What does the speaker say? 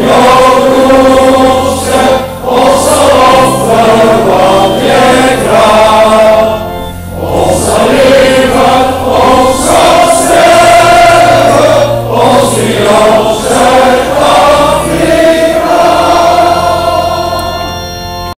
Lord.